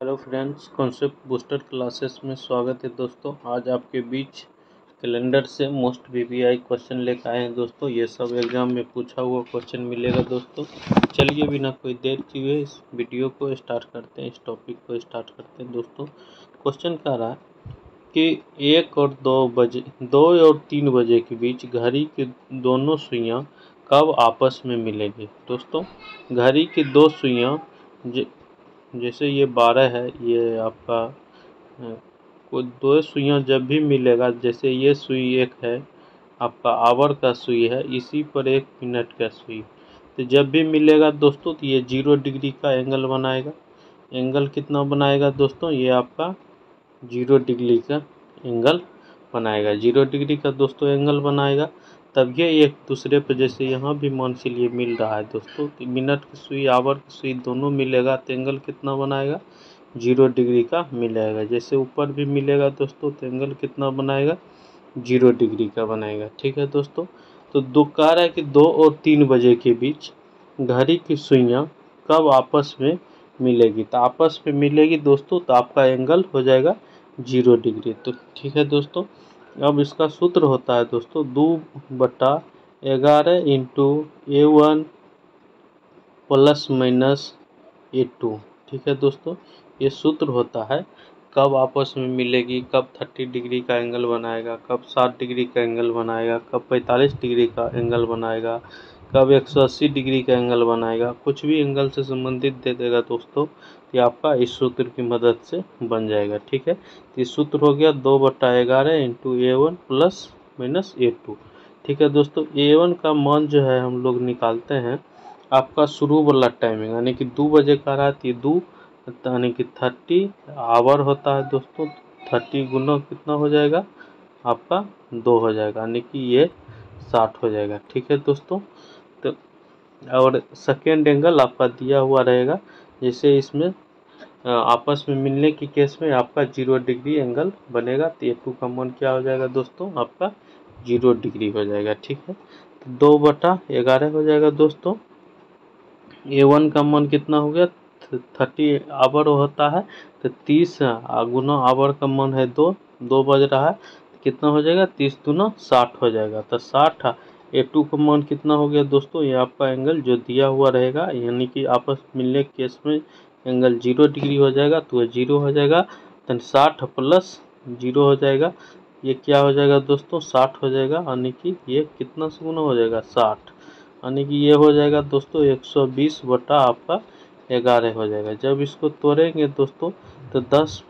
Hello friends concept booster classes में स्वागत है दोस्तों। आज आपके बीच कैलेंडर से मोस्ट वीवीआई क्वेश्चन लेकर आए हैं दोस्तों। ये सब एग्ज़ाम में पूछा हुआ क्वेश्चन मिलेगा दोस्तों। चलिए बिना कोई देर किए इस वीडियो को स्टार्ट करते हैं, इस टॉपिक को स्टार्ट करते हैं दोस्तों। क्वेश्चन कह रहा है कि एक और दो बजे, दो और तीन बजे के बीच घड़ी की दोनों सुइयाँ कब आपस में मिलेगी? दोस्तों, घड़ी की दो सुइयाँ जैसे ये बारह है, ये आपका को दो सुइयाँ जब भी मिलेगा, जैसे ये सुई एक है, आपका आवर का सुई है, इसी पर एक मिनट का सुई। तो जब भी मिलेगा दोस्तों तो ये ज़ीरो डिग्री का एंगल बनाएगा। एंगल कितना बनाएगा दोस्तों, ये आपका ज़ीरो डिग्री का एंगल बनाएगा। ज़ीरो डिग्री का दोस्तों एंगल बनाएगा। तब ये एक दूसरे पर जैसे यहाँ भी मान के लिए मिल रहा है दोस्तों। मिनट की सुई, आवर की सुई दोनों मिलेगा तो एंगल कितना बनाएगा? ज़ीरो डिग्री का मिलेगा। जैसे ऊपर भी मिलेगा दोस्तों तो एंगल कितना बनाएगा? ज़ीरो डिग्री का बनाएगा। ठीक है दोस्तों? तो दो कह रहा है कि दो और तीन बजे के बीच घड़ी की सुइयाँ कब आपस में मिलेगी? तो आपस में मिलेगी दोस्तों तो आपका एंगल हो जाएगा ज़ीरो डिग्री। तो ठीक है दोस्तों? अब इसका सूत्र होता है दोस्तों, दो बटा ग्यारह into a one plus minus a two ठीक है दोस्तों? ये सूत्र होता है, कब आपस में मिलेगी, कब थर्टी डिग्री का एंगल बनाएगा, कब साठ डिग्री का एंगल बनाएगा, कब पैंतालीस डिग्री का एंगल बनाएगा कब 180 डिग्री का एंगल बनाएगा? कुछ भी एंगल से संबंधित दे देगा दोस्तों ये आपका इस सूत्र की मदद से बन जाएगा, ठीक है? तो सूत्र हो गया दो बट्टा ग्यारह into a one plus minus a two, ठीक है दोस्तों? ए वन का मान जो है हम लोग निकालते हैं, आपका शुरू वाला टाइमिंग, यानी कि दो बजे का रात ये दो, यानी कि थर्टी आवर होता है दोस्तों, थर्टी गुना कितना हो जाएगा? आपका दो हो जाएगा, यानी कि ये साठ हो जाएगा, ठीक है दोस्तों? तो और सेकेंड एंगल आपका दिया हुआ रहेगा, जैसे इसमें आपस में मिलने की केस में आपका ज़ीरो डिग्री एंगल बनेगा। तो ए टू का मान क्या हो जाएगा दोस्तों? आपका ज़ीरो डिग्री हो जाएगा, ठीक है? तो दो बटा ग्यारह हो जाएगा दोस्तों। ए वन का मन कितना हो गया? थर्टी आवर होता है तो तीस गुना आवर का मन है दो दो बज रहा है कितना हो जाएगा? तीस दुना साठ हो जाएगा। तो साठ ए टू का मान कितना हो गया दोस्तों? ये आपका एंगल जो दिया हुआ रहेगा, यानी कि आपस मिलने केस में एंगल ज़ीरो डिग्री हो जाएगा तो ज़ीरो हो जाएगा तो साठ प्लस ज़ीरो हो जाएगा। ये क्या हो जाएगा दोस्तों? साठ हो जाएगा, यानी कि ये कितना से गुना हो जाएगा? साठ। यानी कि ये हो जाएगा दोस्तों एक सौ बीस बटा आपका ग्यारह हो जाएगा। जब इसको तोड़ेंगे दोस्तों तो दस,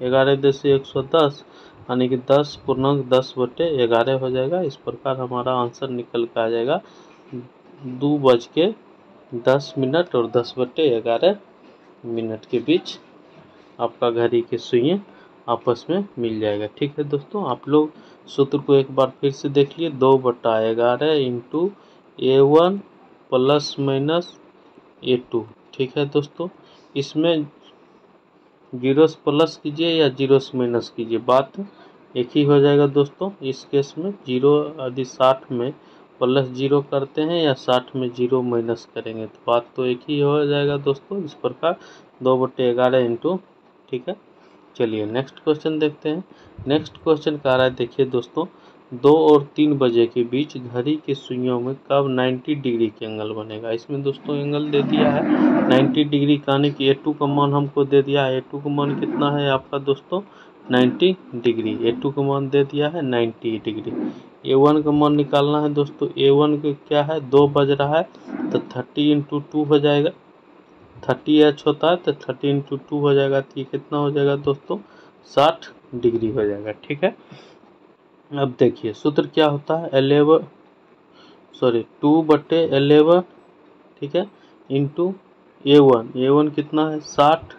ग्यारह दस एक सौ दस यानी कि दस पूर्णांक दस बटे ग्यारह हो जाएगा। इस प्रकार हमारा आंसर निकल कर आ जाएगा। दो बज के दस मिनट और दस बटे ग्यारह मिनट के बीच आपका घड़ी के सुइयाँ आपस में मिल जाएगा। ठीक है दोस्तों, आप लोग सूत्र को एक बार फिर से देख लिए। दो बटा ग्यारह into a one plus minus a two ठीक है दोस्तों, इसमें ज़ीरो से प्लस कीजिए या ज़ीरो से माइनस कीजिए, बात एक ही हो जाएगा दोस्तों। इस केस में ज़ीरो यदि साठ में प्लस ज़ीरो करते हैं या साठ में ज़ीरो माइनस करेंगे तो बात तो एक ही हो जाएगा दोस्तों। इस प्रकार दो बटे ग्यारह इंटू, ठीक है? चलिए नेक्स्ट क्वेश्चन देखते हैं। नेक्स्ट क्वेश्चन कह रहा है, देखिए दोस्तों दो और तीन बजे के बीच घड़ी के सुइयों में कब 90 डिग्री के एंगल बनेगा। इसमें दोस्तों एंगल दे दिया है। 90 डिग्री कहने की ए टू का मान हमको दे दिया है। ए टू का मान कितना है आपका दोस्तों? 90 डिग्री। ए टू का मान दे दिया है 90 डिग्री। ए वन का मान निकालना है दोस्तों। ए वन का क्या है? दो बज रहा है तो थर्टी इंटू टू हो जाएगा। थर्टी एच होता है तो थर्टी इंटू टू हो जाएगा। तो ये कितना हो जाएगा दोस्तों? साठ डिग्री हो जाएगा। ठीक है? अब देखिए, सूत्र क्या होता है? एलेवन सॉरी टू बटे एलेवन ठीक है? Into a one a one कितना है? साठ।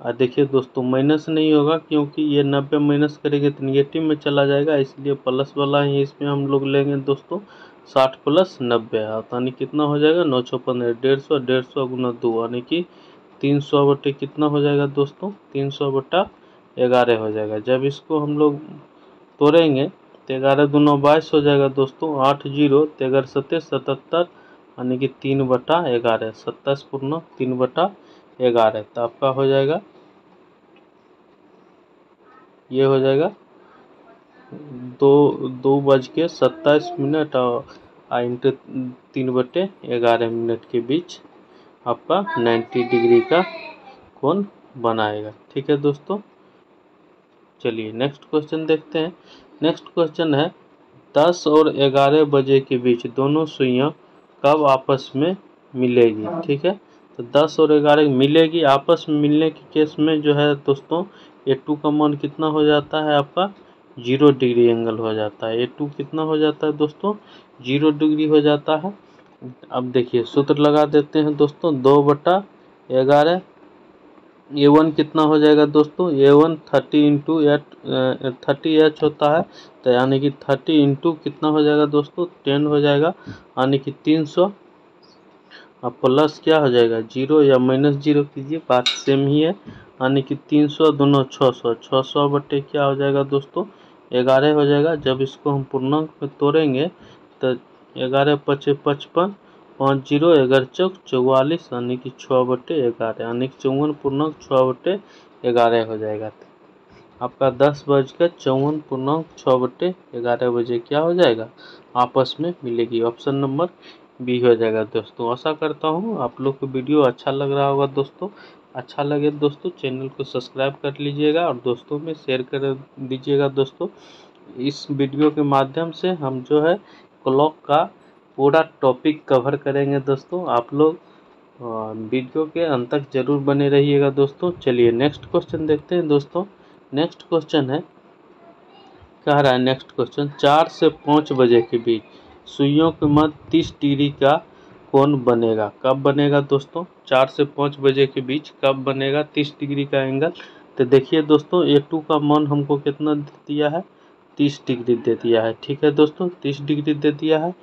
और देखिए दोस्तों माइनस नहीं होगा क्योंकि ये नब्बे माइनस करेंगे तो निगेटिव में चला जाएगा, इसलिए प्लस वाला ही इसमें हम लोग लेंगे दोस्तों, साठ प्लस नब्बे। यानी कितना हो जाएगा? नौ सौ पंद्रह, डेढ़ सौ डेढ़ सौ गुना दो, यानी कि तीन सौ बटे कितना हो जाएगा दोस्तों? तीन सौ बटा ग्यारह हो जाएगा। जब इसको हम लोग तोड़ेंगे। तो ग्यारह दोनों बाईस हो जाएगा दोस्तों, आठ ज़ीरो, तेगर सत्तर, सतहत्तर, यानी कि तीन बटा ग्यारह सत्ताईस पूर्ण, तीन बटा ग्यारह तो आपका हो जाएगा, ये हो जाएगा, दो दो बज के सत्ताईस मिनट और इंटू तीन बटे ग्यारह मिनट के बीच आपका 90 डिग्री का कोण बनाएगा। ठीक है दोस्तों चलिए नेक्स्ट क्वेश्चन देखते हैं। नेक्स्ट क्वेश्चन है दस और ग्यारह बजे के बीच दोनों सुइयाँ कब आपस में मिलेगी? ठीक है? तो दस और ग्यारह मिलेगी आपस में मिलने के केस में जो है दोस्तों ए टू का मान कितना हो जाता है आपका? ज़ीरो डिग्री एंगल हो जाता है। ए टू कितना हो जाता है दोस्तों? ज़ीरो डिग्री हो जाता है। अब देखिए सूत्र लगा देते हैं दोस्तों दो बटा ग्यारह ए वन कितना हो जाएगा दोस्तों? A one thirty into eight thirty H होता है तो यानी कि थर्टी इंटू कितना हो जाएगा दोस्तों? टेन हो जाएगा, यानी कि तीन सौ। अब प्लस क्या हो जाएगा? ज़ीरो या माइनस ज़ीरो कीजिए, बात सेम ही है, यानी कि तीन सौ दोनों छः सौ। छः सौ बटे क्या हो जाएगा दोस्तों? ग्यारह हो जाएगा। जब इसको हम पूर्णांक में तोड़ेंगे तो ग्यारह पचे पचपन पाँच ज़ीरो ग्यारह चौक चौवालीस, यानी कि छः बटे ग्यारह यानी कि चौवन पूर्णांक छः बटे ग्यारह हो जाएगा। आपका दस बज कर चौवन पूर्णांक छः बटे ग्यारह बजे क्या हो जाएगा? आपस में मिलेगी। ऑप्शन नंबर बी हो जाएगा। दोस्तों, आशा करता हूँ आप लोग को वीडियो अच्छा लग रहा होगा दोस्तों। अच्छा लगे दोस्तों चैनल को सब्सक्राइब कर लीजिएगा और दोस्तों में शेयर कर दीजिएगा दोस्तों। इस वीडियो के माध्यम से हम जो है क्लॉक का पूरा टॉपिक कवर करेंगे दोस्तों, आप लोग। वीडियो के अंत तक ज़रूर बने रहिएगा दोस्तों। चलिए नेक्स्ट क्वेश्चन देखते हैं दोस्तों। नेक्स्ट क्वेश्चन है, कह रहा है नेक्स्ट क्वेश्चन चार से पाँच बजे के बीच सुइयों के मध्य तीस डिग्री का कौन बनेगा। कब बनेगा दोस्तों? चार से पाँच बजे के बीच कब बनेगा तीस डिग्री का एंगल तो देखिए दोस्तों ए टू का मान हमको कितना दे दिया है? तीस डिग्री दे दिया है। ठीक है दोस्तों, तीस डिग्री दे दिया है।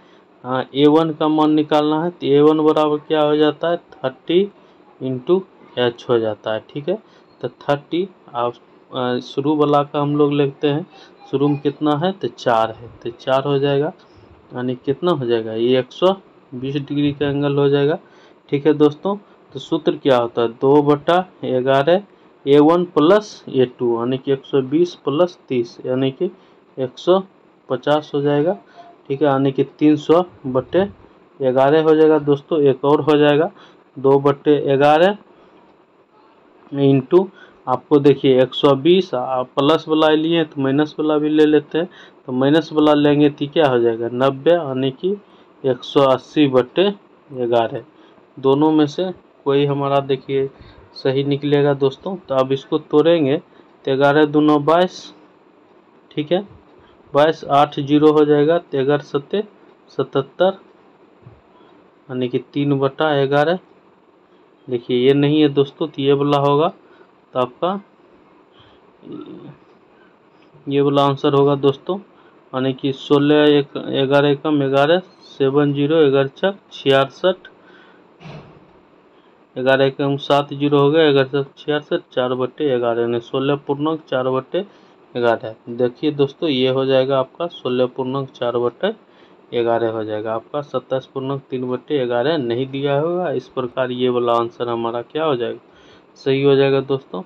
हाँ ए वन का मान निकालना है तो ए वन बराबर क्या हो जाता है? थर्टी इंटू एच हो जाता है, ठीक है? तो थर्टी, आप शुरू वाला का हम लोग लेते हैं, शुरू में कितना है? तो चार है तो चार हो जाएगा, यानी कितना हो जाएगा? ये एक सौ बीस डिग्री का एंगल हो जाएगा, ठीक है दोस्तों? तो सूत्र क्या होता है? दो बटा ग्यारह a one plus a two यानी कि एक सौ बीस प्लस तीस, यानी कि एक सौ पचास हो जाएगा ठीक है, यानी कि तीन सौ बटे ग्यारह हो जाएगा दोस्तों, एक और हो जाएगा। दो बट्टे ग्यारह इंटू आपको देखिए, एक सौ बीस आप प्लस वाला लिए तो माइनस वाला भी ले लेते हैं। तो माइनस वाला लेंगे तो क्या हो जाएगा? नब्बे, यानी कि एक सौ अस्सी बट्टे ग्यारह। दोनों में से कोई हमारा देखिए सही निकलेगा दोस्तों। तो अब इसको तोड़ेंगे तो ग्यारह दोनों बाईस, ठीक है? बाईस आठ ज़ीरो हो जाएगा तो ग्यारह सत्ते, सतहत्तर, यानी कि तीन बटा ग्यारह देखिए, ये नहीं है दोस्तों तो ये वाला होगा तो आपका ये वाला आंसर होगा दोस्तों, यानी कि सोलह एक ग्यारह कम ग्यारह सेवन ज़ीरो ग्यारह छः छियासठ। ग्यारह हम सात ज़ीरो हो गया ग्यारह छः छियासठ, चार बटे ग्यारह यानी सोलह पूर्णांक चार बट्टे ग्यारह देखिए दोस्तों, ये हो जाएगा आपका सोलह पूर्णांक चार बट्टे ग्यारह हो जाएगा। आपका सत्ताईस पूर्णांक तीन बटे ग्यारह नहीं दिया होगा। इस प्रकार ये वाला आंसर हमारा क्या हो जाएगा? सही हो जाएगा दोस्तों।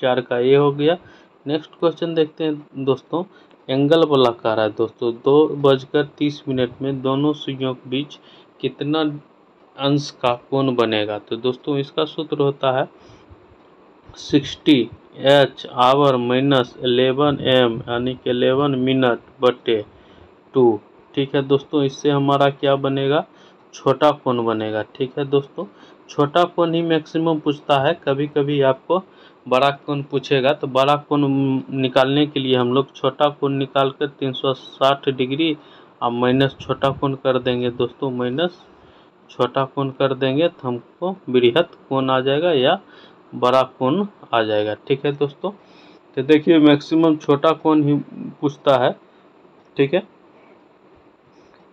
चार का ये हो गया। नेक्स्ट क्वेश्चन देखते हैं दोस्तों। एंगल वाला कह रहा है दोस्तों, दो बजकर तीस मिनट में दोनों सुइयों के बीच कितना अंश का कोण बनेगा? तो दोस्तों, इसका सूत्र होता है sixty H hour minus eleven M, यानी कि एलेवन मिनट बटे टू। ठीक है दोस्तों, इससे हमारा क्या बनेगा? छोटा कोण बनेगा। ठीक है दोस्तों, छोटा कोण ही मैक्सिमम पूछता है। कभी कभी आपको बड़ा कोण पूछेगा तो बड़ा कोण निकालने के लिए हम लोग छोटा कोण निकाल कर तीन सौ साठ डिग्री अब माइनस छोटा कोण कर देंगे दोस्तों, माइनस छोटा कोण कर देंगे तो हमको बृहत कोण आ जाएगा या बड़ा कोण आ जाएगा। ठीक है दोस्तों? तो देखिए मैक्सिमम छोटा कोण ही पूछता है। ठीक है?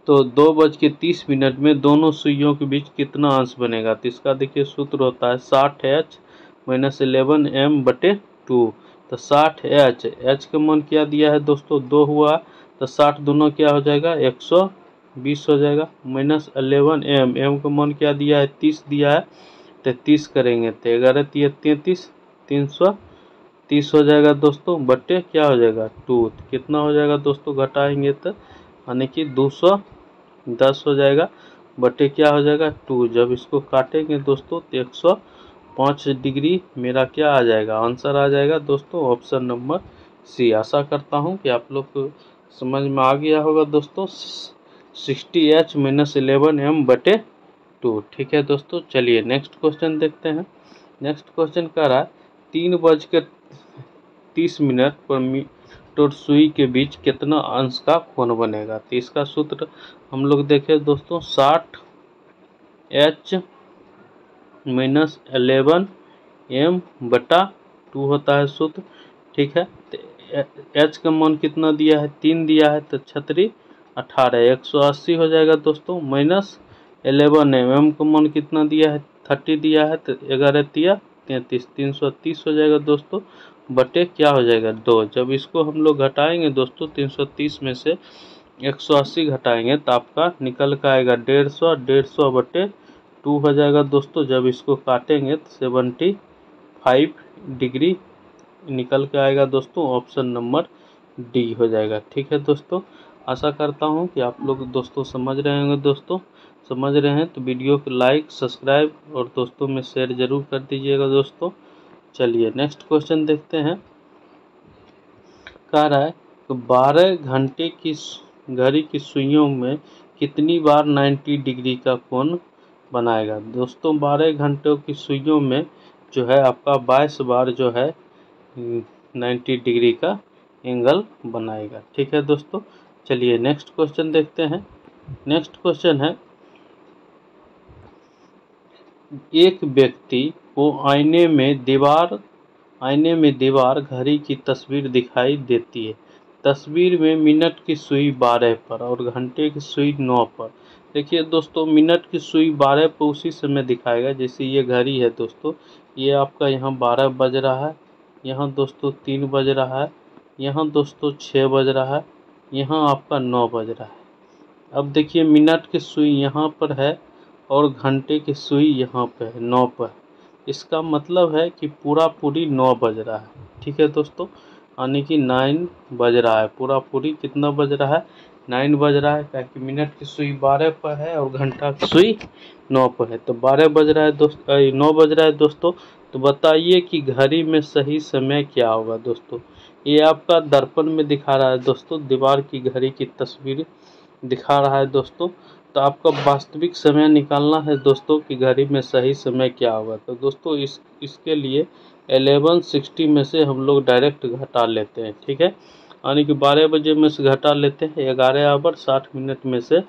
तो दो बज के तीस मिनट में दोनों सुइयों के बीच कितना अंश बनेगा? तो इसका देखिए सूत्र होता है साठ एच माइनस एलेवन एम बटे टू तो साठ एच एच का मान क्या दिया है दोस्तों? दो हुआ तो साठ दोनों क्या हो जाएगा? एक सौ बीस हो जाएगा। माइनस एलेवन एम एम का मान क्या दिया है? तीस दिया है। तैतीस करेंगे तो ग्यारह तीस तैंतीस, तीन सौ, तीस हो जाएगा दोस्तों बट्टे क्या हो जाएगा? टू कितना हो जाएगा दोस्तों? घटाएँगे तो यानी कि दो सौ, दस हो जाएगा, बटे क्या हो जाएगा? टू जब इसको काटेंगे दोस्तों तो एक सौ पाँच डिग्री मेरा क्या आ जाएगा? आंसर आ जाएगा दोस्तों, ऑप्शन नंबर सी। आशा करता हूँ कि आप लोग को समझ में आ गया होगा दोस्तों, sixty H minus eleven M बटे टू ठीक है दोस्तों, चलिए नेक्स्ट क्वेश्चन देखते हैं। नेक्स्ट क्वेश्चन कह रहा है, तीन बजकर तीस मिनट पर और सुई के बीच कितना अंश का कोण बनेगा? तो इसका सूत्र हम लोग देखें दोस्तों, साठ एच माइनस एलेवन एम बटा टू होता है सूत्र। ठीक है तो एच का मान कितना दिया है? तीन दिया है तो छतरी अठारह, एक सौ अस्सी हो जाएगा दोस्तों माइनस एलेवन एम एम का मान कितना दिया है? थर्टी दिया है तो ग्यारह दिया, तैंतीस, तीन सौ तीस हो जाएगा दोस्तों, बटे क्या हो जाएगा? दो। जब इसको हम लोग घटाएँगे दोस्तों 330 में से 180 घटाएँगे तो आपका निकल का आएगा डेढ़ सौ डेढ़ सौ बटे टू हो जाएगा दोस्तों। जब इसको काटेंगे तो सेवेंटी फाइव डिग्री निकल के आएगा दोस्तों, ऑप्शन नंबर डी हो जाएगा। ठीक है दोस्तों, आशा करता हूँ कि आप लोग दोस्तों समझ रहे होंगे दोस्तों। समझ रहे हैं तो वीडियो को लाइक सब्सक्राइब और दोस्तों में शेयर ज़रूर कर दीजिएगा दोस्तों। चलिए नेक्स्ट क्वेश्चन देखते हैं। कह रहा है तो बारह घंटे की घड़ी की सुइयों में कितनी बार 90 डिग्री का कोण बनाएगा? दोस्तों, बारह घंटों की सुइयों में जो है आपका बाईस बार जो है 90 डिग्री का एंगल बनाएगा। ठीक है दोस्तों, चलिए नेक्स्ट क्वेश्चन देखते हैं। नेक्स्ट क्वेश्चन है एक व्यक्ति को आईने में दीवार, आईने में दीवार घड़ी की तस्वीर दिखाई देती है। तस्वीर में मिनट की सुई बारह पर और घंटे की सुई नौ पर। देखिए दोस्तों, मिनट की सुई बारह पर उसी समय दिखाएगा जैसे ये घड़ी है दोस्तों। ये आपका यहाँ बारह बज रहा है, यहाँ दोस्तों तीन बज रहा है, यहाँ दोस्तों छः बज रहा है, यहाँ आपका नौ बज रहा है। अब देखिए मिनट की सुई यहाँ पर है और घंटे की सुई यहाँ पे है, नौ पर। इसका मतलब है कि पूरा पूरी नौ बज रहा है। ठीक है दोस्तों, यानी कि नाइन बज रहा है। पूरा पूरी कितना बज रहा है? नाइन बज रहा है क्या कि मिनट की सुई बारह पर है और घंटा की सुई नौ पर है। तो बारह बज रहा है दोस्त नौ बज रहा है दोस्तों। तो बताइए कि घड़ी में सही समय क्या होगा दोस्तों? ये आपका दर्पण में दिखा रहा है दोस्तों, दीवार की घड़ी की तस्वीर दिखा रहा है दोस्तों। तो आपका वास्तविक समय निकालना है दोस्तों कि घड़ी में सही समय क्या होगा। तो दोस्तों इस, इसके लिए एलेवन सिक्सटी में से हम लोग डायरेक्ट घटा लेते हैं, ठीक है? यानी कि बारह बजे में से घटा लेते हैं, ग्यारह आवर साठ मिनट में से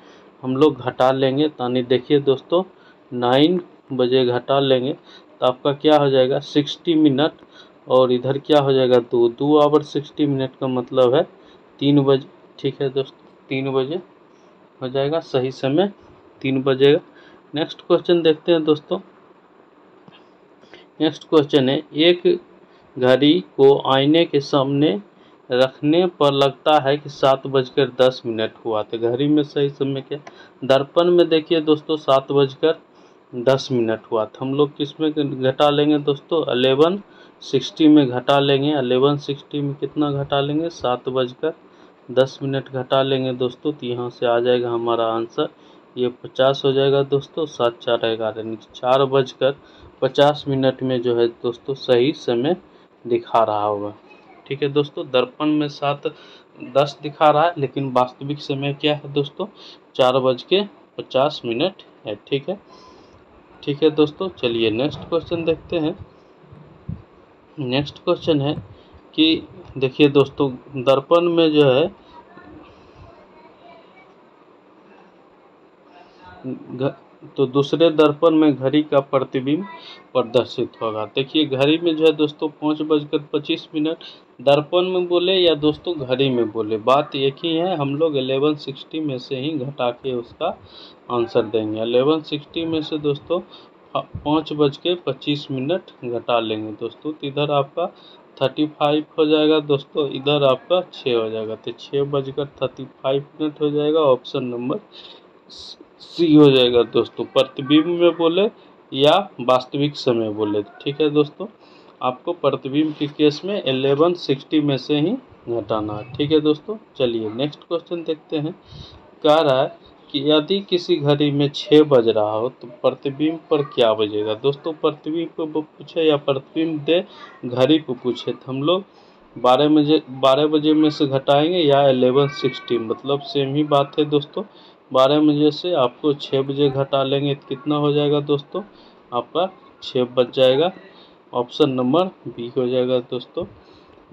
हम लोग घटा लेंगे। यानी देखिए दोस्तों नाइन बजे घटा लेंगे तो आपका क्या हो जाएगा सिक्सटी मिनट। और इधर क्या हो जाएगा, दो दो आवर सिक्सटी मिनट का मतलब है तीन बजे, ठीक है दोस्तों? तीन बजे हो जाएगा, सही समय तीन बजेगा। नेक्स्ट क्वेश्चन देखते हैं दोस्तों। नेक्स्ट क्वेश्चन है, एक घड़ी को आईने के सामने रखने पर लगता है कि सात बजकर दस मिनट हुआ। तो घड़ी में सही समय क्या? दर्पण में देखिए दोस्तों, सात बजकर दस मिनट हुआ। तो हम लोग किसमें घटा लेंगे दोस्तों? अलेवन सिक्सटी में घटा लेंगे। अलेवन सिक्सटी में कितना घटा लेंगे? सात बजकर दस मिनट घटा लेंगे दोस्तों तो यहाँ से आ जाएगा हमारा आंसर। ये पचास हो जाएगा दोस्तों, सात चार ग्यारह चार बजकर पचास मिनट में जो है दोस्तों सही समय दिखा रहा होगा। ठीक है दोस्तों, दर्पण में सात दस दिखा रहा है, लेकिन वास्तविक समय क्या है दोस्तों? चार बज के पचास मिनट है, ठीक है? ठीक है दोस्तों, चलिए नेक्स्ट क्वेश्चन देखते हैं। नेक्स्ट क्वेश्चन है कि देखिए दोस्तों, दर्पण में जो है तो दूसरे दर्पण में घड़ी का प्रतिबिंब प्रदर्शित होगा। देखिए, घड़ी में जो है दोस्तों, पाँच बजकर पच्चीस मिनट। दर्पण में बोले या दोस्तों, घड़ी में बोले? बात एक ही है, हम लोग एलेवन सिक्सटी में से ही घटा के उसका आंसर देंगे। एलेवन सिक्सटी में से दोस्तों, पाँच बज के पच्चीस मिनट घटा लेंगे। दोस्तों तो इधर आपका थर्टी फाइव हो जाएगा दोस्तों, इधर आपका छः हो जाएगा। तो छः बजकर थर्टी फाइव मिनट हो जाएगा ऑप्शन नंबर सी हो जाएगा दोस्तों। प्रतिबिंब में बोले या वास्तविक समय बोले। ठीक है दोस्तों, आपको प्रतिबिंब के केस में एलेवन सिक्सटी में से ही घटाना है। ठीक है दोस्तों, चलिए नेक्स्ट क्वेश्चन देखते हैं। कह रहा है कि यदि किसी घड़ी में छः बज रहा हो तो प्रतिबिंब पर क्या बजेगा? दोस्तों, प्रतिबिंब को पूछे या प्रतिबिंब दे, घड़ी को पूछे। तो हम लोग बारह बजे बारह बजे में से घटाएँगे या एलेवन सिक्सटी मतलब सेम ही बात है दोस्तों। बारह बजे से आपको छः बजे घटा लेंगे तो कितना हो जाएगा दोस्तों? आपका छः बज जाएगा। ऑप्शन नंबर बी हो जाएगा दोस्तों।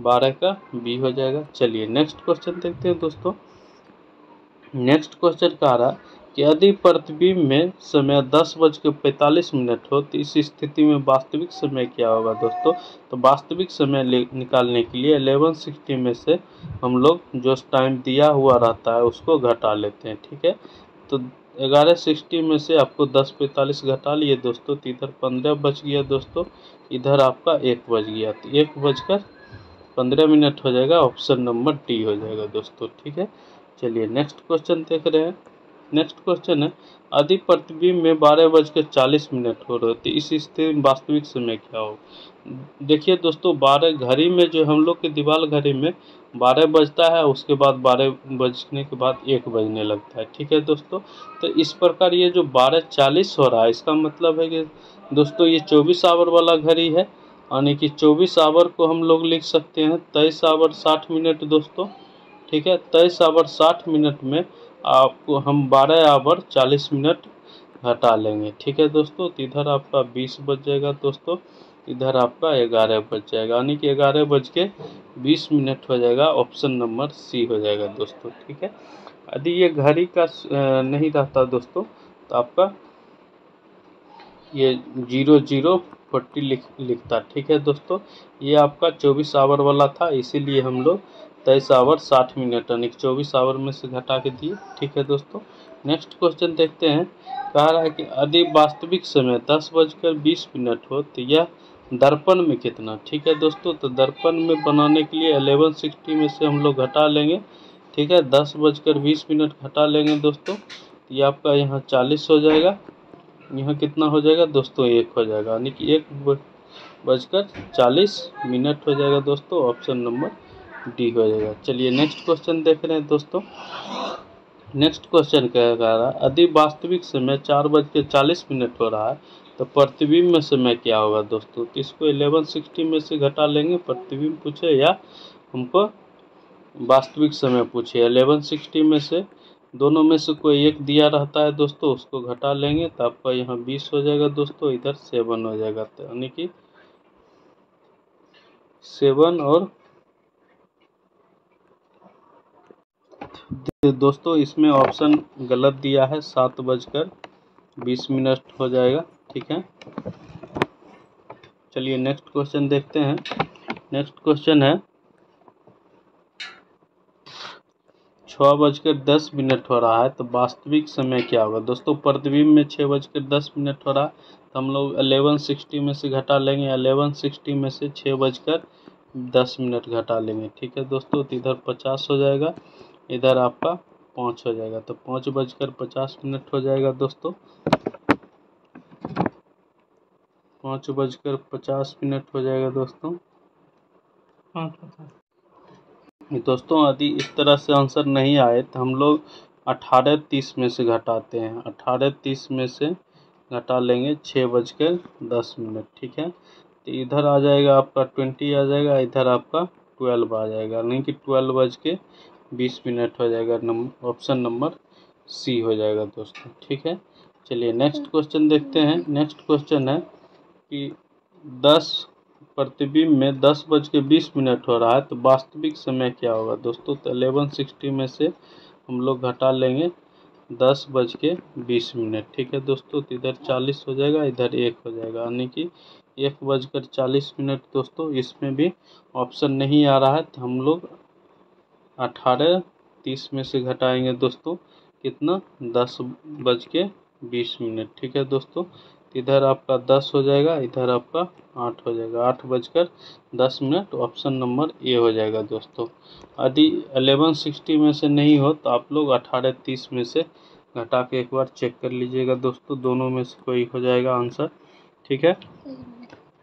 बारह का बी हो जाएगा। चलिए, नेक्स्ट क्वेश्चन देखते हैं दोस्तों। नेक्स्ट क्वेश्चन कह रहा कि यदि प्रतिबिंब में समय दस बज के पैंतालीस मिनट हो तो इस स्थिति में वास्तविक समय क्या होगा दोस्तों? तो वास्तविक समय निकालने के लिए एलेवन सिक्सटी में से हम लोग जो टाइम दिया हुआ रहता है, उसको घटा लेते हैं, ठीक है? तो ग्यारह सिक्सटी में से आपको दस पैंतालीस घटा लिए दोस्तों तो इधर पंद्रह बज गया दोस्तों, इधर आपका एक बज गया तो एक बजकर पंद्रह मिनट हो जाएगा, ऑप्शन नंबर डी हो जाएगा दोस्तों, ठीक है? चलिए नेक्स्ट क्वेश्चन देख रहे हैं। नेक्स्ट क्वेश्चन है अधि प्रतिबिंब में बारह बज के चालीस मिनट हो रहे थे, इस स्थिति में वास्तविक समय क्या हो? देखिए दोस्तों, बारह घड़ी में जो हम लोग के दीवार घड़ी में बारह बजता है, उसके बाद बारह बजने के बाद एक बजने लगता है, ठीक है दोस्तों? तो इस प्रकार ये जो बारह चालीस हो रहा है, इसका मतलब है कि दोस्तों ये चौबीस आवर वाला घड़ी है, यानी कि चौबीस आवर को हम लोग लिख सकते हैं, तेईस आवर साठ मिनट दोस्तों। ठीक है? तेईस आवर साठ मिनट में आपको हम बारह आवर चालीस मिनट हटा लेंगे। ठीक है दोस्तों? तो इधर आपका बीस बज जाएगा दोस्तों। इधर आपका ग्यारह बज जाएगा। यानी कि ग्यारह बज के बीस मिनट हो जाएगा। ऑप्शन नंबर सी हो जाएगा दोस्तों। ठीक है? यदि ये घड़ी का नहीं रहता दोस्तों तो आपका ये ज़ीरो ज़ीरो फोर्टी लिख, लिखता। ठीक है दोस्तों? ये आपका चौबीस आवर वाला था, इसीलिए हम लोग तेईस आवर, साठ मिनट, यानी कि चौबीस आवर में से घटा के दिए। ठीक है दोस्तों, नेक्स्ट क्वेश्चन देखते हैं। कह रहा है कि यदि वास्तविक समय दस बजकर बीस मिनट हो तो यह दर्पण में कितना? ठीक है दोस्तों तो दर्पण में बनाने के लिए अलेवन सिक्सटी में से हम लोग घटा लेंगे। ठीक है, दस बजकर बीस मिनट घटा लेंगे दोस्तों तो ये आपका यहाँ चालीस हो जाएगा। यहाँ कितना हो जाएगा दोस्तों, एक हो जाएगा, यानी कि एक बजकर चालीस मिनट हो जाएगा दोस्तों, ऑप्शन नंबर डी हो जाएगा। चलिए नेक्स्ट क्वेश्चन देख रहे हैं दोस्तों। नेक्स्ट क्वेश्चन कह रहा है? यदि वास्तविक समय चार बज के चालीस मिनट हो रहा है तो प्रतिबिंब में समय क्या होगा दोस्तों? तो इसको एलेवन सिक्सटी में से घटा लेंगे, प्रतिबिंब पूछे या हमको वास्तविक समय पूछे? एलेवन सिक्सटी में से दोनों में से कोई एक दिया रहता है दोस्तों, उसको घटा लेंगे तो आपका यहाँ बीस हो जाएगा दोस्तों, इधर सेवन हो जाएगा। तो यानी कि सेवन और दोस्तों, इसमें ऑप्शन गलत दिया है। सात बजकर बीस मिनट हो जाएगा, ठीक है? चलिए नेक्स्ट क्वेश्चन देखते हैं। नेक्स्ट क्वेश्चन है छः बजकर दस मिनट हो रहा है तो वास्तविक समय क्या होगा? दोस्तों प्रतिबिंब में छः बजकर दस मिनट हो रहा है तो हम लोग अलेवन सिक्सटी में से घटा लेंगे। अलेवन सिक्सटी में से छः बजकर दस मिनट घटा लेंगे, ठीक है दोस्तों? तो इधर पचास हो जाएगा। इधर आपका पाँच हो जाएगा। तो पाँच बजकर पचास मिनट हो जाएगा दोस्तों। पाँच बजकर पचास मिनट हो जाएगा दोस्तों। दोस्तों यदि इस तरह से आंसर नहीं आए तो हम लोग अठारह तीस में से घटाते हैं। अठारह तीस में से घटा लेंगे छः बजकर दस मिनट ठीक है? तो इधर आ जाएगा आपका ट्वेंटी आ जाएगा इधर आपका ट्वेल्व आ जाएगा। नहीं कि ट्वेल्व बज के बीस मिनट हो जाएगा नंबर ऑप्शन नंबर सी हो जाएगा दोस्तों ठीक है? चलिए नेक्स्ट क्वेश्चन देखते हैं। नेक्स्ट क्वेश्चन है कि दस प्रतिबिंब में दस बज के बीस मिनट हो रहा है तो वास्तविक समय क्या होगा? दोस्तों तो एलेवन सिक्सटी में से हम लोग घटा लेंगे दस बज के बीस मिनट ठीक है दोस्तों? तो इधर चालीस हो जाएगा इधर एक हो जाएगा यानी कि एक बजकर चालीस मिनट दोस्तों इसमें भी ऑप्शन नहीं आ रहा है तो हम लोग अठारह, तीस में से घटाएँगे दोस्तों, कितना? दस बज के बीस मिनट, ठीक है दोस्तों? इधर आपका दस हो जाएगा, इधर आपका आठ हो जाएगा। आठ बजकर दस मिनट, ऑप्शन नंबर ए हो जाएगा दोस्तों। यदि अलेवन सिक्सटी में से नहीं हो तो आप लोग अठारह, तीस में से घटा के एक बार चेक कर लीजिएगा दोस्तों, दोनों में से कोई हो जाएगा आंसर, ठीक है?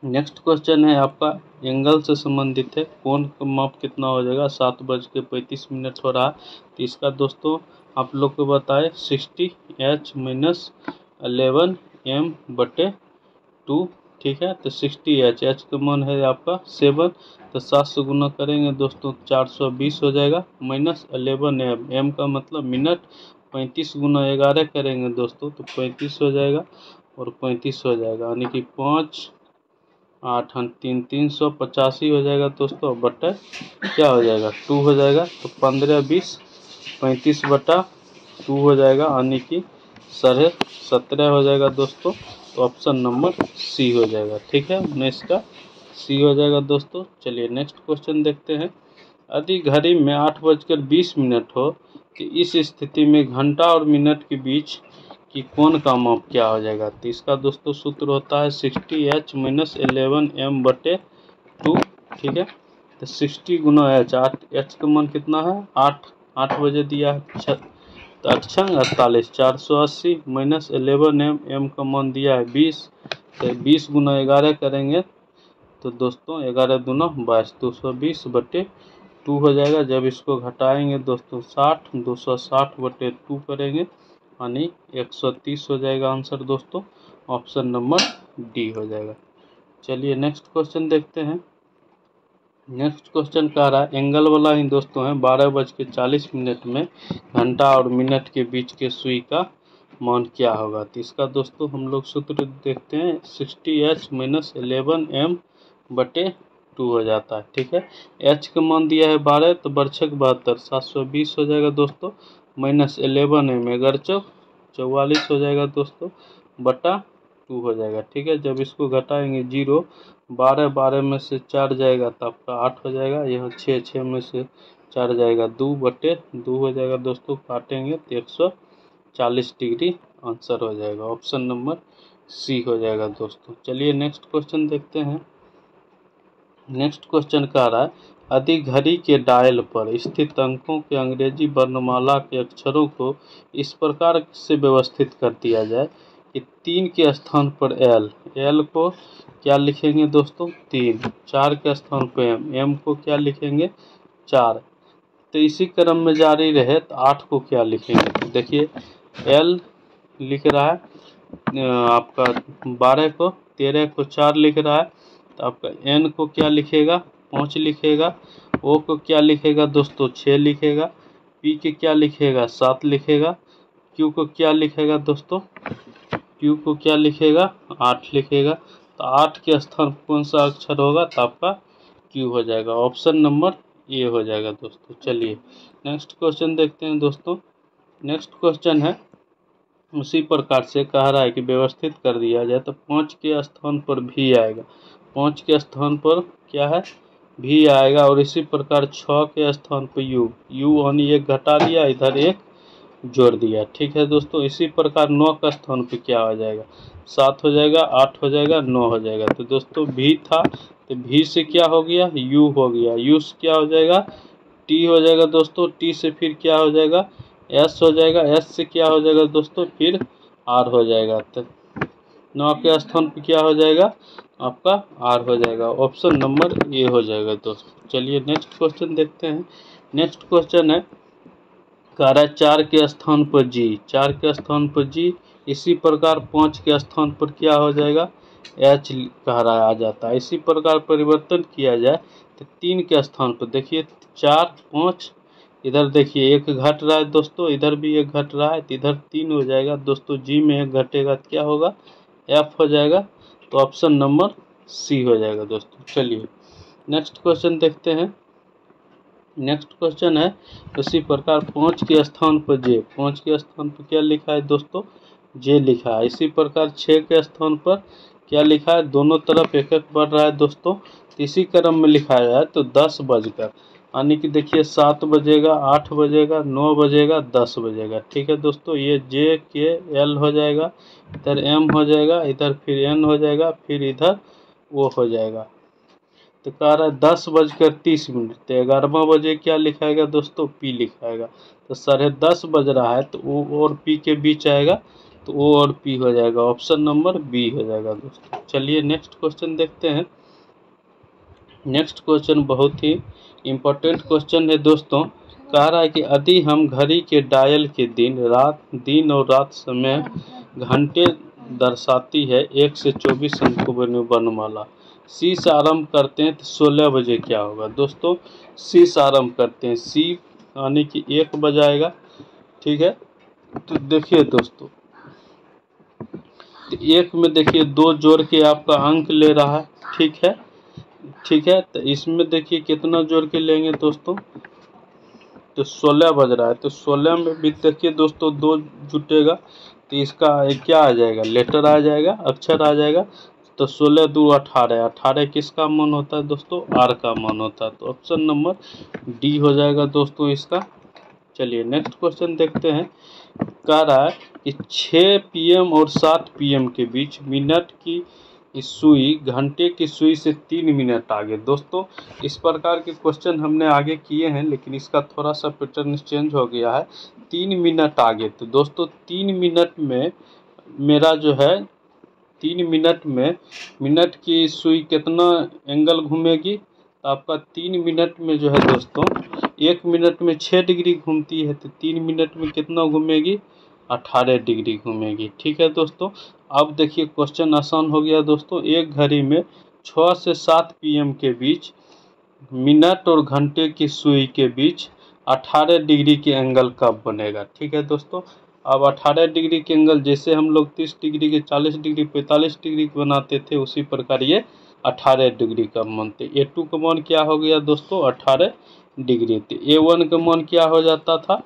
नेक्स्ट क्वेश्चन है आपका। एंगल से संबंधित है। कोण का माप कितना हो जाएगा? सात बज के पैंतीस मिनट हो रहा तो इसका दोस्तों, आप लोग को बताए। Sixty H minus eleven M बटे टू ठीक है? तो सिक्सटी एच एच का मान है आपका सेवन तो सात सौ गुना करेंगे दोस्तों, चार सौ बीस हो जाएगा। माइनस अलेवन एम एम का मतलब मिनट पैंतीस गुना ग्यारह करेंगे दोस्तों तो पैंतीस हो जाएगा और पैंतीस हो जाएगा। यानी कि पाँच आठ तीन तीन सौ पचासी हो जाएगा दोस्तों, बटा क्या हो जाएगा? टू हो जाएगा तो पंद्रह, बीस, पैंतीस बटा टू हो जाएगा, यानी कि साढ़े सत्रह हो जाएगा दोस्तों तो ऑप्शन नंबर सी हो जाएगा, ठीक है? उन्नीस का सी हो जाएगा दोस्तों, चलिए नेक्स्ट क्वेश्चन देखते हैं। यदि घड़ी में आठ बजकर बीस मिनट हो तो इस स्थिति में घंटा और मिनट के बीच कि कौन का माप क्या हो जाएगा? तो इसका दोस्तों सूत्र होता है sixty H minus eleven M बटे टू, ठीक है? तो सिक्सटी गुना एच, आठ, एच का मान कितना है? आठ आठ बजे दिया है तो अच्छा अड़तालीस, चार सौ अस्सी माइनस एलेवन एम एम का मान दिया है बीस तो बीस गुना ग्यारह करेंगे तो दोस्तों ग्यारह दूना बाईस, दो सौ बीस बटे टू हो जाएगा, जब इसको घटाएँगे दोस्तों साठ, दो सौ साठ बटे टू करेंगे यानी 130 हो जाएगा आंसर दोस्तों। ऑप्शन नंबर डी हो जाएगा। चलिए नेक्स्ट क्वेश्चन देखते हैं। नेक्स्ट क्वेश्चन कह रहा है, एंगल वाला ही दोस्तों है। बारह बज के चालीस मिनट में घंटा और मिनट के बीच के सुई का मान क्या होगा? तो इसका दोस्तों हम लोग सूत्र देखते हैं, sixty H minus eleven M बटे टू हो जाता है, ठीक है? एच का मान दिया है बारह तो बर्छक बहत्तर, सात सौ बीस हो जाएगा दोस्तों। माइनस एलेवन है अगर चौक चौवालीस हो जाएगा दोस्तों, बटा टू हो जाएगा, ठीक है? जब इसको घटाएँगे ज़ीरो, बारह बारह में से चार जाएगा तो आपका आठ हो जाएगा, यह छः छः में से चार जाएगा दो बटे दो हो जाएगा दोस्तों, काटेंगे तो एक सौ चालीस डिग्री आंसर हो जाएगा, ऑप्शन नंबर सी हो जाएगा दोस्तों। चलिए नेक्स्ट क्वेश्चन देखते हैं। नेक्स्ट क्वेश्चन कह रहा है यदि घड़ी के डायल पर स्थित अंकों के अंग्रेज़ी वर्णमाला के अक्षरों को इस प्रकार से व्यवस्थित कर दिया जाए कि तीन के स्थान पर एल। एल को क्या लिखेंगे दोस्तों? तीन। चार के स्थान पर एम। एम को क्या लिखेंगे? चार। तो इसी क्रम में जारी रहे तो आठ को क्या लिखेंगे? देखिए, एल लिख रहा है आपका बारह को, तेरह को चार लिख रहा है तो आपका एन को क्या लिखेगा? पाँच लिखेगा, ओ को क्या लिखेगा दोस्तों? छः लिखेगा, पी के क्या लिखेगा? सात लिखेगा, क्यू को क्या लिखेगा दोस्तों? क्यू को क्या लिखेगा? आठ लिखेगा। तो आठ के स्थान पर कौन सा अक्षर होगा? तो आपका क्यू हो जाएगा। ऑप्शन नंबर ए हो जाएगा दोस्तों। चलिए, नेक्स्ट क्वेश्चन देखते हैं दोस्तों। नेक्स्ट क्वेश्चन है, उसी प्रकार से कह रहा है कि व्यवस्थित कर दिया जाए तो पाँच के स्थान पर भी आएगा। पाँच के स्थान पर क्या है? भी आएगा और इसी प्रकार छ के स्थान पर यू। यू यानी एक घटा लिया इधर एक जोड़ दिया। ठीक है दोस्तों, इसी प्रकार नौ का स्थान पे क्या हो जाएगा? सात हो जाएगा, आठ हो जाएगा, नौ हो जाएगा। तो दोस्तों, भी था तो भी से क्या हो गया? यू हो गया। यू से क्या हो जाएगा? टी हो जाएगा दोस्तों, टी से फिर क्या हो जाएगा? एस हो जाएगा, एस से क्या हो जाएगा दोस्तों? फिर आर हो जाएगा। तो नौ के स्थान पे क्या हो जाएगा? आपका आर हो जाएगा। ऑप्शन नंबर ए हो जाएगा दोस्तों। चलिए नेक्स्ट क्वेश्चन देखते हैं। नेक्स्ट क्वेश्चन है कारा चार के स्थान पर जी। चार के स्थान पर जी, इसी प्रकार पाँच के स्थान पर क्या हो जाएगा? एच कह रहा आ जाता है। इसी प्रकार परिवर्तन किया जाए तो तीन के स्थान पर देखिए, चार, पाँच, इधर देखिए, एक घट रहा है दोस्तों, इधर भी एक घट रहा है तो इधर तीन हो जाएगा। दोस्तों, जी में एक घटेगा तो क्या होगा? एफ़ हो जाएगा। तो ऑप्शन नंबर सी हो जाएगा दोस्तों। चलिए नेक्स्ट क्वेश्चन देखते हैं। नेक्स्ट क्वेश्चन है, उसी प्रकार पाँच के स्थान पर जे पाँच के स्थान पर क्या लिखा है दोस्तों? जे लिखा है। इसी प्रकार छः के स्थान पर क्या लिखा है? दोनों तरफ़ एक एक बढ़ रहा है दोस्तों। इसी क्रम में लिखा है तो दस बजकर। यानी कि देखिए सात बजेगा, आठ बजेगा, नौ बजेगा, दस बजेगा। ठीक है दोस्तों, ये जे, के, एल हो जाएगा, इधर एम हो जाएगा, इधर फिर एन हो जाएगा, फिर इधर वो हो जाएगा। तो कह रहा है दस बजकर तीस मिनट तो ग्यारहवा बजे क्या लिखाएगा दोस्तों? पी लिखाएगा। तो साढ़े दस बज रहा है तो वो और पी के बीच आएगा तो ओ और पी हो जाएगा। ऑप्शन नंबर बी हो जाएगा दोस्तों। चलिए नेक्स्ट क्वेश्चन देखते हैं। नेक्स्ट क्वेश्चन बहुत ही इम्पोर्टेंट क्वेश्चन है दोस्तों। कह रहा है कि यदि हम घड़ी के डायल के दिन, रात, दिन और रात समय घंटे दर्शाती है। एक से चौबीस अंकों वर्णमाला। सी से आरंभ करते हैं तो सोलह बजे क्या होगा? दोस्तों सी से आरंभ करते हैं। सी यानी कि एक बजाएगा। ठीक है? तो देखिए दोस्तों। तो एक में देखिए दो जोड़ के आपका अंक ले रहा है। ठीक है? ठीक है तो इसमें देखिए कितना जोड़ के लेंगे दोस्तों? तो सोलह बज रहा है तो सोलह में भी देखिए दोस्तों दो जुटेगा तो इसका क्या आ जाएगा? लेटर आ जाएगा, अक्षर आ जाएगा तो सोलह दो अठारह अठारह किसका मन होता है दोस्तों? आर का मन होता है तो ऑप्शन नंबर डी हो जाएगा दोस्तों इसका। चलिए नेक्स्ट क्वेश्चन देखते हैं। कह रहा है कि 6 पीएम और 7 पीएम के बीच मिनट की सुई, घंटे की सुई से तीन मिनट आगे। दोस्तों, इस प्रकार के क्वेश्चन हमने आगे किए हैं, लेकिन इसका थोड़ा सा पैटर्न चेंज हो गया है। तीन मिनट आगे। तो दोस्तों, तीन मिनट में मेरा जो है, तीन मिनट में मिनट की सुई कितना एंगल घूमेगी? तो आपका तीन मिनट में जो है दोस्तों, एक मिनट में छः डिग्री घूमती है तो तीन मिनट में कितना घूमेगी? अठारह डिग्री घूमेगी। ठीक है दोस्तों अब देखिए क्वेश्चन आसान हो गया दोस्तों। एक घड़ी में छः से सात पीएम के बीच, मिनट और घंटे की सुई के बीच 18 डिग्री के एंगल कब बनेगा? ठीक है दोस्तों। अब 18 डिग्री के एंगल जैसे हम लोग 30 डिग्री के 40 डिग्री 45 डिग्री बनाते थे, उसी प्रकार ये 18 डिग्री का मानते। ए टू का मान क्या हो गया दोस्तों? 18 डिग्री। थे ए वन का मान क्या हो जाता था?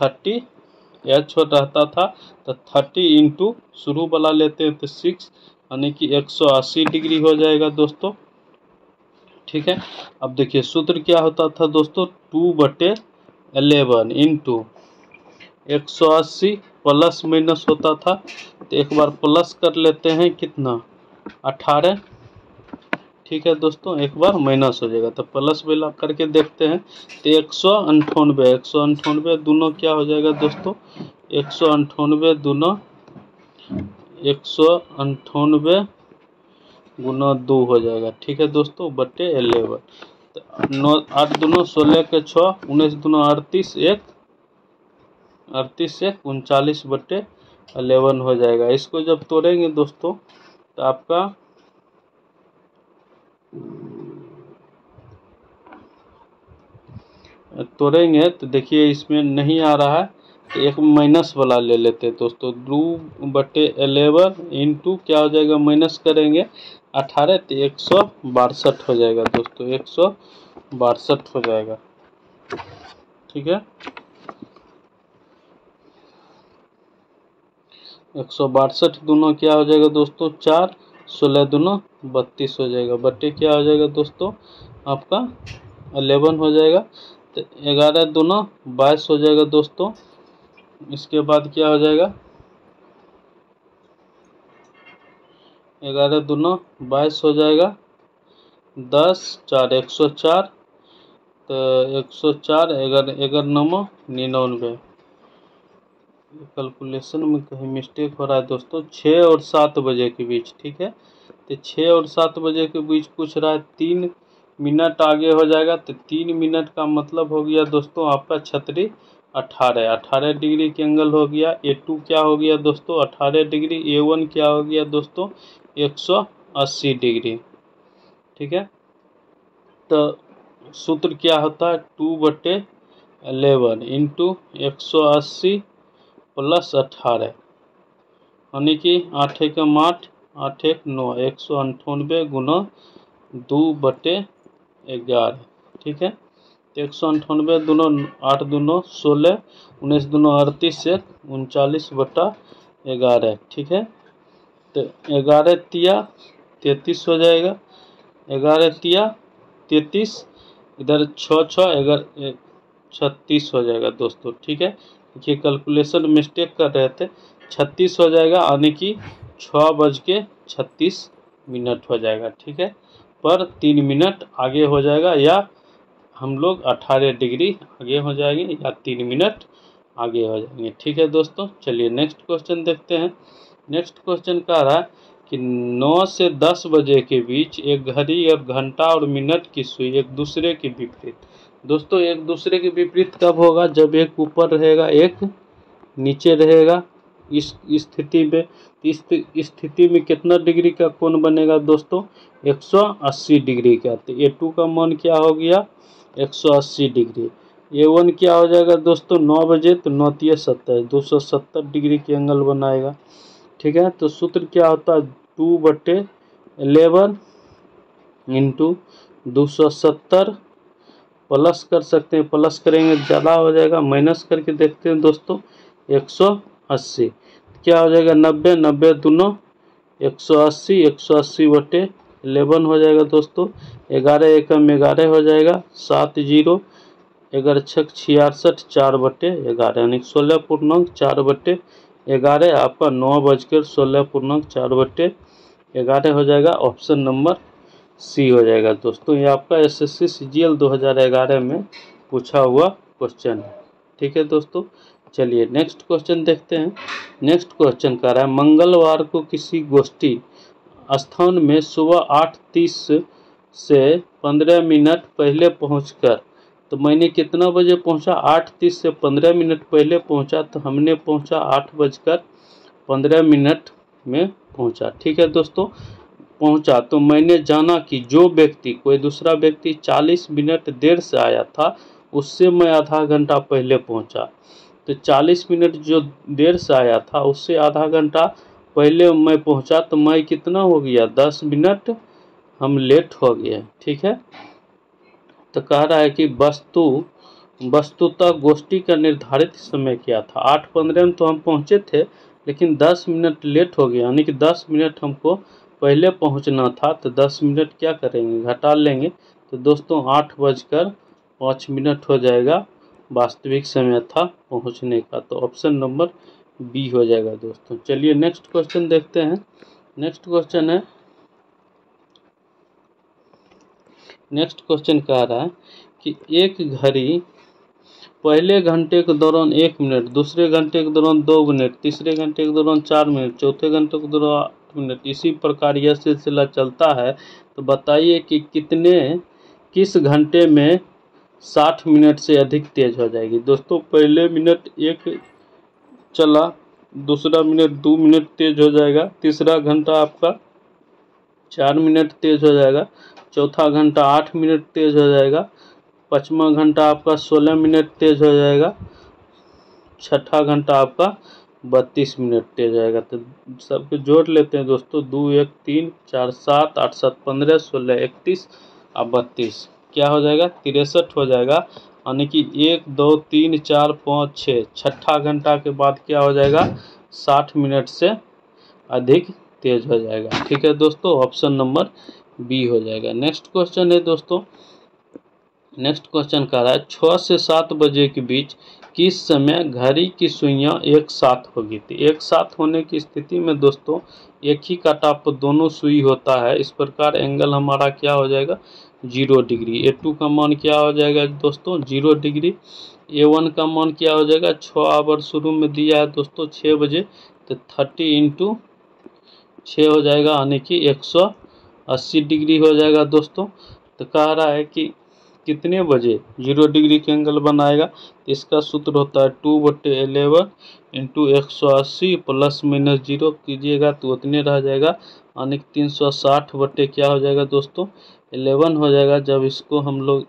30 एच रहता था तो थर्टी इंटू शुरू वाला लेते हैं तो सिक्स यानी कि एक सौ अस्सी डिग्री हो जाएगा दोस्तों। ठीक है? अब देखिए, सूत्र क्या होता था दोस्तों? टू बटे एलेवन इंटू एक सौ अस्सी प्लस माइनस होता था तो एक बार प्लस कर लेते हैं कितना? अठारह। ठीक है दोस्तों, एक बार माइनस हो जाएगा। तो प्लस मिला करके देखते हैं। तो एक सौ अंठानवे, एक सौ अंठानवे दोनों क्या हो जाएगा दोस्तों? एक सौ अंठानवे दोनों, एक सौ अंठानवे गुना दो हो जाएगा। ठीक है दोस्तों, बटे एलेवन तो नौ, आठ दोनों सोलह के छः, उन्नीस दोनों अड़तीस एक अड़तीस एक, उनचालीस बटे अलेवन हो जाएगा। इसको जब तोड़ेंगे दोस्तों तो आपका तोड़ेंगे तो देखिए इसमें नहीं आ रहा है तो एक माइनस वाला ले लेते हैं दोस्तों। दो बटे एलेवन इंटू क्या हो जाएगा? माइनस करेंगे। अठारह तो एक सौ बासठ हो जाएगा दोस्तों। एक सौ बासठ हो जाएगा। ठीक है? एक सौ बासठ दोनों क्या हो जाएगा दोस्तों? चार। सोलह दोनों, बत्तीस हो जाएगा। बट्टे क्या हो जाएगा दोस्तों? आपका अलेवन हो जाएगा। तो ग्यारह दोनों, बाईस हो जाएगा दोस्तों। इसके बाद क्या हो जाएगा? ग्यारह दोनों, बाईस हो जाएगा। दस, चार, एक सौ चार। तो एक सौ चार ग्यारह ग्यारह नौ निन्यानवे। कैलकुलेशन में कहीं मिस्टेक हो रहा है दोस्तों छः और सात बजे के बीच, ठीक है? तो छः और सात बजे के बीच पूछ रहा है, तीन मिनट आगे हो जाएगा तो तीन मिनट का मतलब हो गया दोस्तों आपका छतरी अठारह। अठारह डिग्री के एंगल हो गया ए टू क्या हो गया दोस्तों? अठारह डिग्री ए वन क्या हो गया दोस्तों? एक सौ अस्सी डिग्री, ठीक है? तो सूत्र क्या होता है? टू बटे एलेवन इंटू एक सौ अस्सी प्लस अठारह। यानी कि आठ एक आठ आठ एक नौ, एक सौ अंठानवे गुना दो बटे ग्यारह, ठीक है? एक सौ अंठानवे दोनों, आठ दोनों, सोलह, उन्नीस दोनों, अड़तीस, एक, उनचालीस बटा ग्यारह, ठीक है? तो ग्यारह तिया, तैतीस हो जाएगा। ग्यारह तिया, तैतीस, इधर छः छः छत्तीस हो जाएगा दोस्तों, ठीक है? देखिए कैलकुलेशन मिस्टेक कर रहे थे। छत्तीस हो जाएगा, यानी कि छः बज के छत्तीस मिनट हो जाएगा, ठीक है? पर तीन मिनट आगे हो जाएगा, या हम लोग अठारह डिग्री आगे हो जाएँगे, या तीन मिनट आगे हो जाएँगे, ठीक है दोस्तों? चलिए नेक्स्ट क्वेश्चन देखते हैं। नेक्स्ट क्वेश्चन कह रहा है कि 9 से 10 बजे के बीच एक घड़ी और घंटा और मिनट की सुई एक दूसरे के विपरीत। दोस्तों, एक दूसरे के विपरीत कब होगा? जब एक ऊपर रहेगा, एक नीचे रहेगा। इस स्थिति में, इस स्थिति में कितना डिग्री का कोण बनेगा दोस्तों? 180 डिग्री का। तो ए टू का मान क्या हो गया? 180 डिग्री। ए वन क्या हो जाएगा दोस्तों? नौ बजे तो नौ तीय सत्तर दो सौ सत्तर डिग्री के एंगल बनाएगा। ठीक है? तो सूत्र क्या होता है? टू बटे एलेवन इंटू दो सौ सत्तर प्लस कर सकते हैं, प्लस करेंगे, ज़्यादा हो जाएगा, माइनस करके देखते हैं दोस्तों, एक सौ अस्सी। क्या हो जाएगा, नब्बे नब्बे दोनों, एक सौ अस्सी, एक सौ अस्सी बटे एलेवन हो जाएगा दोस्तों, ग्यारह एकम ग्यारह हो जाएगा, सात ज़ीरो, ग्यारह छः छियासठ, चार बटे ग्यारह, यानी सोलह पूर्णांक चार बटे ग्यारह, आपका नौ बजकर सोलह पूर्णांक चार बटे ग्यारह हो जाएगा, ऑप्शन नंबर सी हो जाएगा। दोस्तों, ये आपका S S C C G L दो हज़ार ग्यारह में पूछा हुआ क्वेश्चन है। ठीक है दोस्तों, चलिए नेक्स्ट क्वेश्चन देखते हैं। नेक्स्ट क्वेश्चन कर रहा है, मंगलवार को किसी गोष्ठी स्थान में सुबह आठ तीस से पंद्रह मिनट पहले पहुंचकर तो मैंने कितना बजे पहुँचा? आठ तीस से पंद्रह मिनट पहले पहुँचा तो हमने पहुँचा आठ बजकर पंद्रह मिनट में पहुँचा। ठीक है दोस्तों पहुँचा तो मैंने जाना कि जो व्यक्ति, कोई दूसरा व्यक्ति चालीस मिनट देर से आया था, उससे मैं आधा घंटा पहले पहुँचा। तो चालीस मिनट जो देर से आया था, उससे आधा घंटा पहले मैं पहुँचा तो मैं कितना हो गया? दस मिनट हम लेट हो गए, ठीक है? तो कह रहा है कि वस्तु, वस्तुतः गोष्ठी का निर्धारित समय क्या था? आठ पंद्रह में तो हम पहुँचे थे, लेकिन दस मिनट लेट हो गया, यानी कि दस मिनट हमको पहले पहुँचना था तो दस मिनट क्या करेंगे? घटा लेंगे तो दोस्तों आठ बजकर पाँच मिनट हो जाएगा। वास्तविक समय था पहुँचने का तो ऑप्शन नंबर बी हो जाएगा दोस्तों। चलिए नेक्स्ट क्वेश्चन देखते हैं। नेक्स्ट क्वेश्चन है। नेक्स्ट क्वेश्चन कह रहा है कि एक घड़ी पहले घंटे के दौरान एक मिनट, दूसरे घंटे के दौरान दो मिनट, तीसरे घंटे के दौरान चार मिनट, चौथे घंटे के दौरान आठ मिनट। इसी प्रकार यह सिलसिला चलता है। तो बताइए कि कितने, किस घंटे में साठ मिनट से अधिक तेज हो जाएगी? दोस्तों, पहले मिनट एक चला, दूसरा मिनट दो मिनट तेज हो जाएगा, तीसरा घंटा आपका चार मिनट तेज हो जाएगा, चौथा घंटा आठ मिनट तेज हो जाएगा पाँचवा घंटा आपका सोलह मिनट तेज हो जाएगा। छठा घंटा आपका बत्तीस मिनट तेज जाएगा तो सबके जोड़ लेते हैं दोस्तों। दो, एक, तीन, चार, सात, आठ, सात, पंद्रह, सोलह, इकतीस और बत्तीस। क्या हो जाएगा? तिरसठ हो जाएगा। यानी कि एक, दो, तीन, चार, पाँच छः छठा घंटा के बाद क्या हो जाएगा? साठ मिनट से अधिक तेज हो जाएगा। ठीक है दोस्तों? ऑप्शन नंबर बी हो जाएगा। नेक्स्ट क्वेश्चन है दोस्तों। नेक्स्ट क्वेश्चन कह रहा है छः से सात बजे के बीच किस समय घड़ी की सुइयाँ एक साथ होगी? थी एक साथ होने की स्थिति में दोस्तों, एक ही काटा पर दोनों सुई होता है। इस प्रकार एंगल हमारा क्या हो जाएगा? Zero degree. ए टू का मान क्या हो जाएगा दोस्तों? Zero degree. ए वन का मान क्या हो जाएगा? छः आवर शुरू में दिया है दोस्तों छः बजे। तो थर्टी इंटू छः हो जाएगा, यानी कि एक सौ अस्सी डिग्री हो जाएगा दोस्तों। तो कह रहा है कि कितने बजे? ज़ीरो डिग्री के एंगल बनाएगा। इसका सूत्र होता है टू बटे एलेवन इंटू एक सौ अस्सी प्लस माइनस ज़ीरो कीजिएगा तो उतने रह जाएगा। यानी तीन सौ साठ बटे क्या हो जाएगा दोस्तों? एलेवन हो जाएगा। जब इसको हम लोग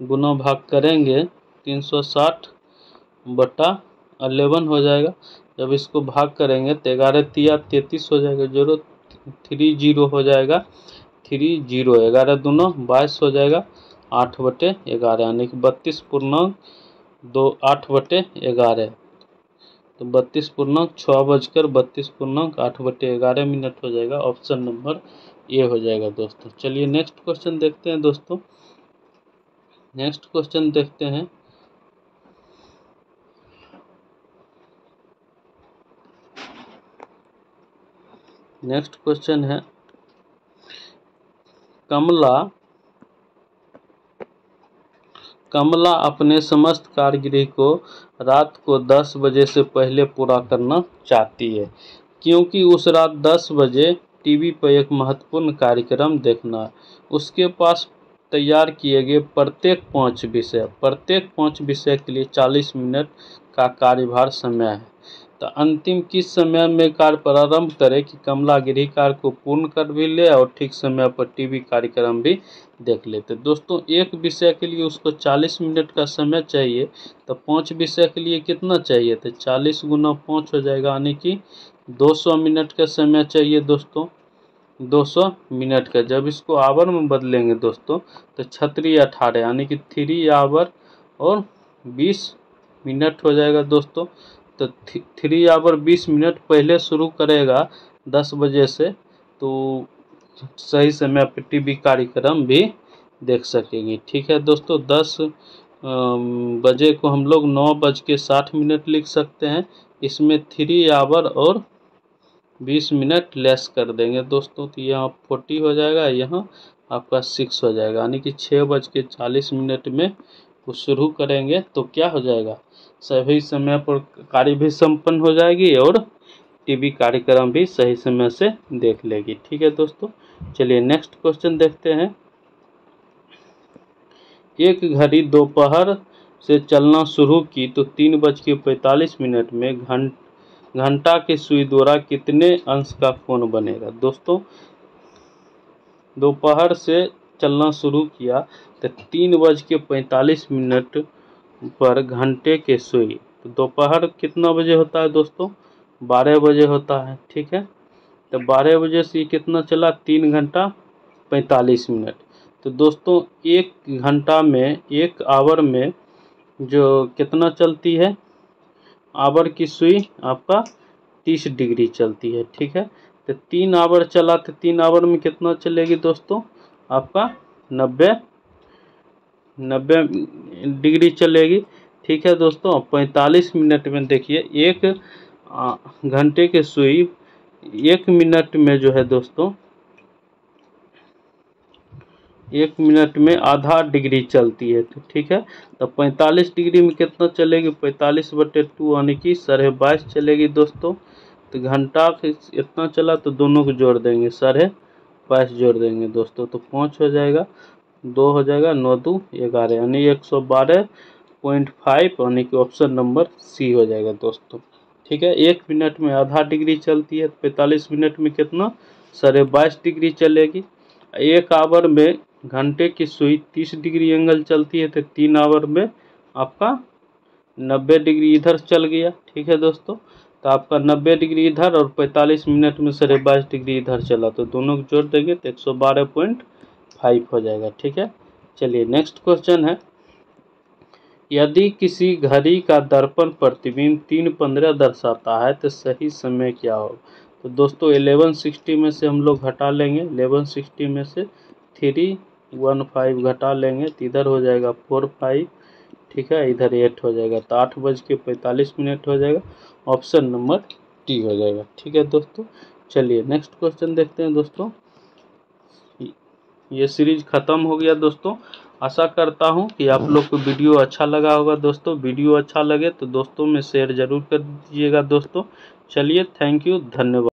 गुना भाग करेंगे, तीन सौ साठ बटा अलेवन हो जाएगा। जब इसको भाग करेंगे तो ग्यारह तिया तैंतीस हो जाएगा। ज़ीरो थ्री ज़ीरो हो जाएगा। थ्री ज़ीरो ग्यारह दोनों बाईस हो जाएगा। आठ बटे ग्यारह, यानी कि बत्तीस पूर्णांक दो आठ बटे ग्यारह। तो बत्तीस पूर्णांक छः बजकर बत्तीस पूर्णांक आठ बटे ग्यारह मिनट हो जाएगा, ऑप्शन नंबर ए हो जाएगा दोस्तों। चलिए नेक्स्ट क्वेश्चन देखते हैं दोस्तों। नेक्स्ट क्वेश्चन देखते हैं। नेक्स्ट क्वेश्चन है, कमला कमला अपने समस्त कारगिरी को रात को 10 बजे से पहले पूरा करना चाहती है, क्योंकि उस रात 10 बजे टीवी पर एक महत्वपूर्ण कार्यक्रम देखना, उसके पास तैयार किए गए प्रत्येक पाँच विषय, प्रत्येक पाँच विषय के लिए 40 मिनट का कार्यभार समय है। तो अंतिम किस समय में कार्य प्रारंभ करे कि कमला गृह कार्य को पूर्ण कर भी ले और ठीक समय पर टीवी कार्यक्रम भी देख लेते। दोस्तों, एक विषय के लिए उसको 40 मिनट का समय चाहिए तो पाँच विषय के लिए कितना चाहिए? तो 40 गुना पाँच हो जाएगा, यानी कि 200 मिनट का समय चाहिए दोस्तों। 200 मिनट का। जब इसको आवर में बदलेंगे दोस्तों तो छतरी अठारह, यानी कि थ्री आवर और 20 मिनट हो जाएगा दोस्तों। तो थ्री आवर बीस मिनट पहले शुरू करेगा दस बजे से तो सही समय पर टीवी कार्यक्रम भी देख सकेंगे। ठीक है दोस्तों, दस बजे को हम लोग नौ बज के साठ मिनट लिख सकते हैं। इसमें थ्री आवर और बीस मिनट लेस कर देंगे दोस्तों तो यहाँ फोर्टी हो जाएगा, यहाँ आपका सिक्स हो जाएगा। यानी कि छः बज के चालीस मिनट में वो शुरू करेंगे तो क्या हो जाएगा? सही समय पर कार्य भी संपन्न हो जाएगी और टीवी कार्यक्रम भी सही समय से देख लेगी। ठीक है दोस्तों, चलिए नेक्स्ट क्वेश्चन देखते हैं। एक घड़ी दोपहर से चलना शुरू की तो तीन बज के पैंतालीस मिनट में घंट घंटा के सुई द्वारा कितने अंश का कोण बनेगा? दोस्तों, दोपहर से चलना शुरू किया तो तीन बज के पैंतालीस मिनट पर घंटे के सुई। तो दोपहर कितना बजे होता है दोस्तों? बारह बजे होता है, ठीक है? तो बारह बजे से कितना चला? तीन घंटा पैंतालीस मिनट। तो दोस्तों, एक घंटा में, एक आवर में जो कितना चलती है? आवर की सुई आपका तीस डिग्री चलती है, ठीक है? तो तीन आवर चला तो तीन आवर में कितना चलेगी दोस्तों? आपका नब्बे नब्बे डिग्री चलेगी। ठीक है दोस्तों पैंतालीस मिनट में देखिए, एक घंटे के सुई एक मिनट में जो है दोस्तों, एक मिनट में आधा डिग्री चलती है तो ठीक है। तो पैंतालीस डिग्री में कितना चलेगी? पैंतालीस बटे टू यानी कि साढ़े बाईस चलेगी दोस्तों। तो घंटा इतना चला तो दोनों को जोड़ देंगे, साढ़े बाईस जोड़ देंगे दोस्तों तो पाँच हो जाएगा। दो हो जाएगा, नौ दो, ग्यारह, यानी एक सौ बारह पॉइंट फाइव, यानी कि ऑप्शन नंबर सी हो जाएगा दोस्तों। ठीक है, एक मिनट में आधा डिग्री चलती है, पैंतालीस मिनट में कितना? साढ़े बाईस डिग्री चलेगी। एक आवर में घंटे की सुई तीस डिग्री एंगल चलती है तो तीन आवर में आपका नब्बे डिग्री इधर चल गया। ठीक है दोस्तों तो आपका नब्बे डिग्री इधर और पैंतालीस मिनट में साढ़े बाईस डिग्री इधर चला तो दोनों को जोड़ देंगे तो एक सौ बारह पॉइंट फाइव हो जाएगा, ठीक है? चलिए नेक्स्ट क्वेश्चन है। यदि किसी घड़ी का दर्पण प्रतिबिंब तीन पंद्रह दर्शाता है तो सही समय क्या होगा? तो दोस्तों एलेवन सिक्सटी में से हम लोग घटा लेंगे। एलेवन सिक्सटी में से थ्री वन फाइव घटा लेंगे तो इधर हो जाएगा फोर फाइव ठीक है? इधर एट हो जाएगा तो आठ बज के पैंतालीस मिनट हो जाएगा। ऑप्शन नंबर टी हो जाएगा, ठीक है दोस्तों? चलिए नेक्स्ट क्वेश्चन देखते हैं दोस्तों। ये सीरीज़ ख़त्म हो गया दोस्तों। आशा करता हूँ कि आप लोग को वीडियो अच्छा लगा होगा दोस्तों। वीडियो अच्छा लगे तो दोस्तों में शेयर ज़रूर कर दीजिएगा दोस्तों। चलिए थैंक यू धन्यवाद।